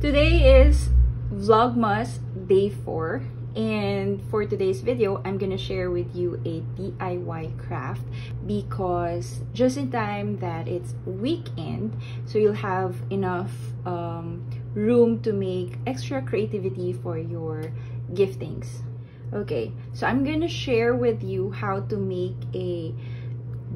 Today is Vlogmas Day 4 and for today's video, I'm gonna share with you a DIY craft because just in time that it's weekend, so you'll have enough um, room to make extra creativity for your giftings. Okay, so I'm gonna share with you how to make a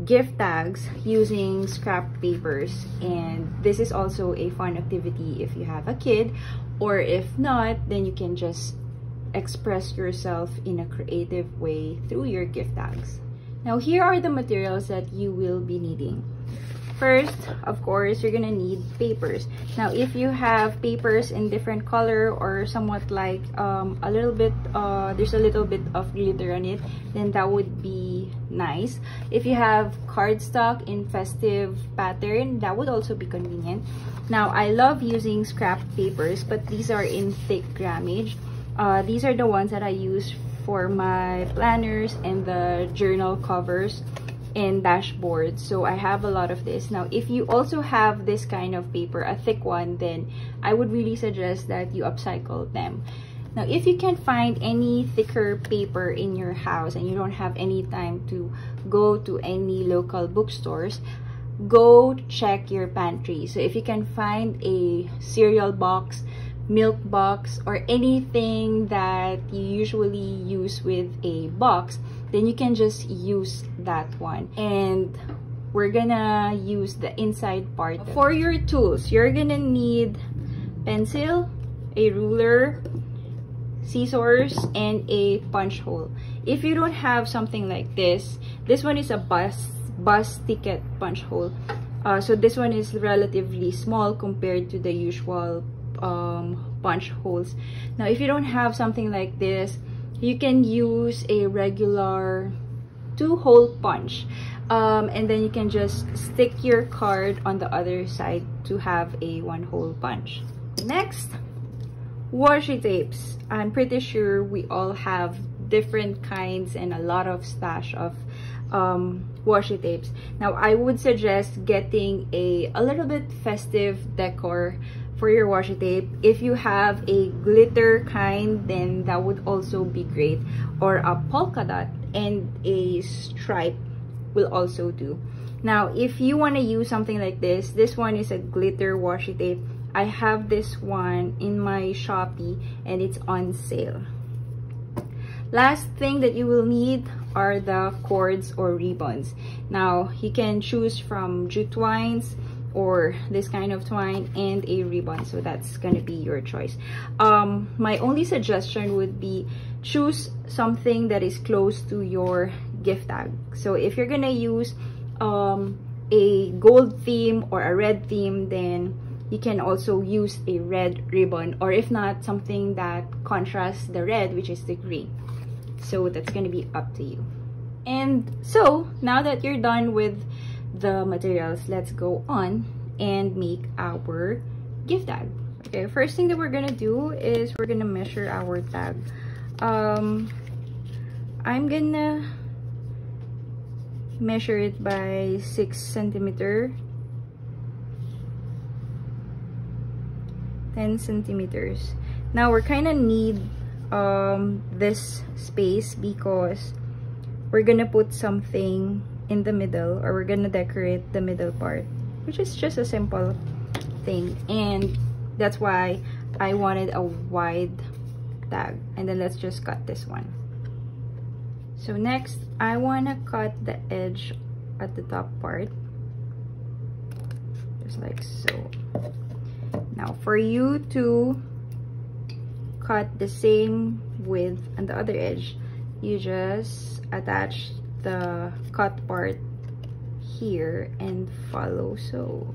gift tags using scrap papers. And this is also a fun activity if you have a kid. Or if not then you can just express yourself in a creative way through your gift tags. Now here are the materials that you will be needing. First, of course, you're gonna need papers. Now, if you have papers in different color or somewhat like um, a little bit, uh, there's a little bit of glitter on it, then that would be nice. If you have cardstock in festive pattern, that would also be convenient. Now, I love using scrap papers, but these are in thick grammage. Uh, these are the ones that I use for my planners and the journal covers and dashboards. so i have a lot of this now if you also have this kind of paper a thick one then i would really suggest that you upcycle them now if you can't find any thicker paper in your house and you don't have any time to go to any local bookstores go check your pantry. So if you can find a cereal box milk box or anything that you usually use with a box then you can just use that one. And we're gonna use the inside part for your tools you're gonna need pencil a ruler scissors and a punch hole if you don't have something like this this one is a bus bus ticket punch hole uh, so this one is relatively small compared to the usual um, punch holes. Now, if you don't have something like this, you can use a regular two-hole punch. Um, and then you can just stick your card on the other side to have a one-hole punch. Next, washi tapes. I'm pretty sure we all have different kinds and a lot of stash of um, washi tapes. Now, I would suggest getting a, a little bit festive decor for your washi tape. If you have a glitter kind, then that would also be great. Or a polka dot and a stripe will also do. Now, if you want to use something like this, this one is a glitter washi tape. I have this one in my Shopee and it's on sale. Last thing that you will need are the cords or ribbons. Now, you can choose from jute twines, or this kind of twine and a ribbon so that's gonna be your choice um my only suggestion would be choose something that is close to your gift tag so if you're gonna use um a gold theme or a red theme then you can also use a red ribbon or if not something that contrasts the red which is the green. So that's gonna be up to you. And so now that you're done with the materials let's go on and make our gift tag. Okay first thing that we're gonna do is we're gonna measure our tag. Um i'm gonna measure it by six centimeter 10 centimeters. Now we're kind of need um this space because we're gonna put something in the middle or we're gonna decorate the middle part which is just a simple thing. And that's why I wanted a wide tag. And then let's just cut this one. So next I want to cut the edge at the top part. Just like so now for you to cut the same width on the other edge you just attach the cut part here and follow. So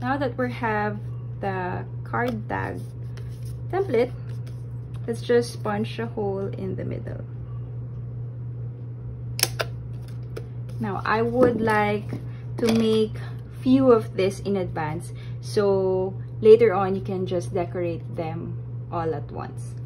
now that we have the card tag template let's just punch a hole in the middle now I would like to make few of this in advance so later on you can just decorate them all at once.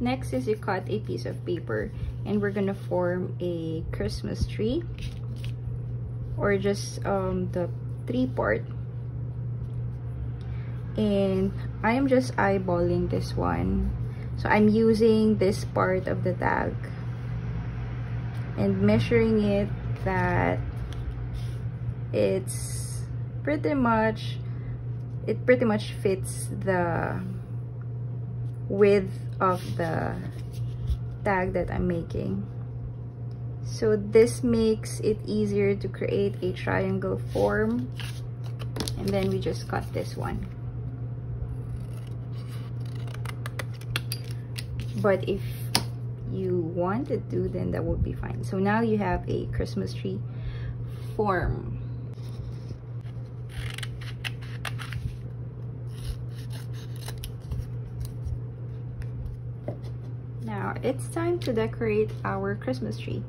Next is you cut a piece of paper and we're gonna form a Christmas tree or just um, the three part. And I am just eyeballing this one. So I'm using this part of the tag and measuring it that it's pretty much it pretty much fits the width of the tag that I'm making. So this makes it easier to create a triangle form. And then we just cut this one. But if you wanted to then that would be fine. So now you have a Christmas tree form now it's time to decorate our Christmas tree.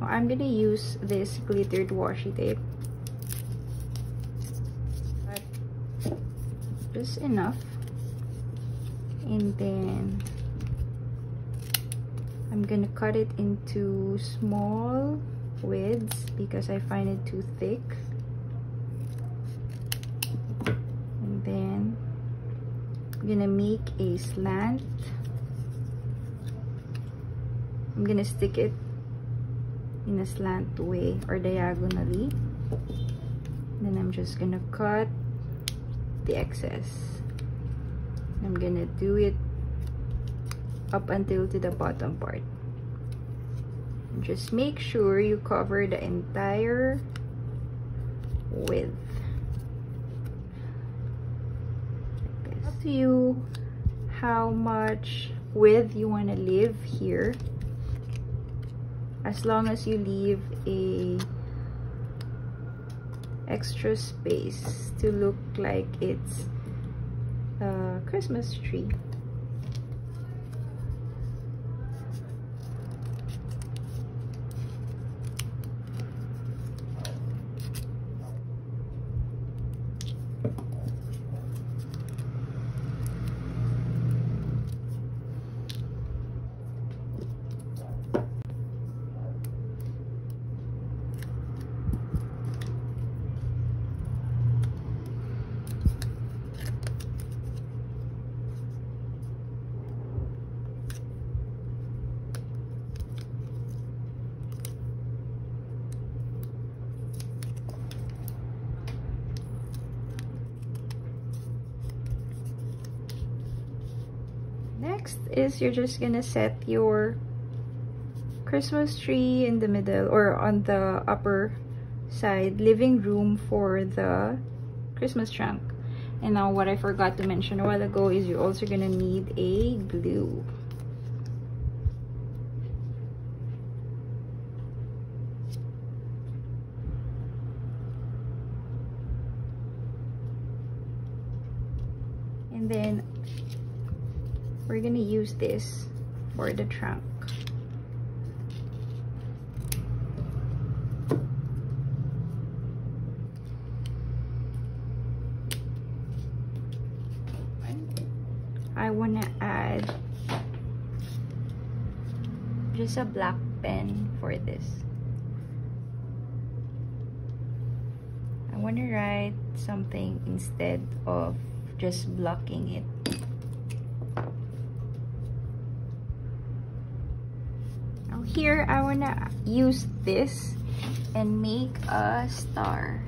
I'm gonna use this glittered washi tape. Just enough. And then I'm gonna cut it into small widths because I find it too thick. And then I'm gonna make a slant I'm gonna stick it in a slant way or diagonally. Then I'm just gonna cut the excess. I'm gonna do it up until to the bottom part. Just make sure you cover the entire width. Like up to you how much width you want to leave here as long as you leave a extra space to look like it's a Christmas tree next is you're just gonna set your Christmas tree in the middle or on the upper side living room for the Christmas trunk. And now what I forgot to mention a while ago is you're also gonna need a glue. And then we're gonna use this for the trunk. I want to add just a black pen for this. I want to write something instead of just blocking it here I want to use this and make a star.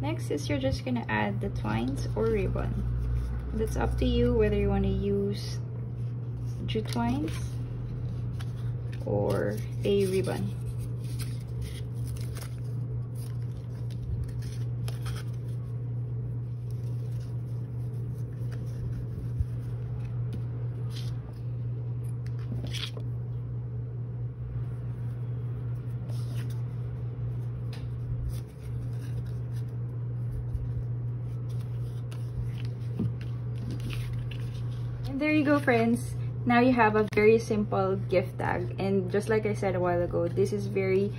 Next is you're just gonna add the twines or ribbon that's up to you whether you want to use jute twines or a ribbon there you go, friends. Now you have a very simple gift tag. And just like I said a while ago, this is very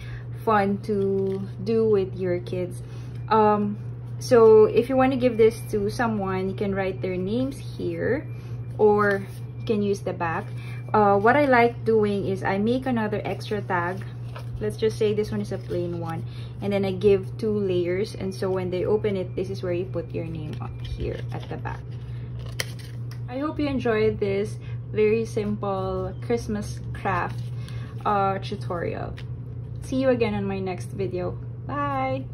fun to do with your kids. Um, so if you want to give this to someone, you can write their names here or you can use the back. Uh, what I like doing is I make another extra tag let's just say this one is a plain one and then I give two layers and so when they open it this is where you put your name up here at the back I hope you enjoyed this very simple Christmas craft uh, tutorial. See you again on my next video. Bye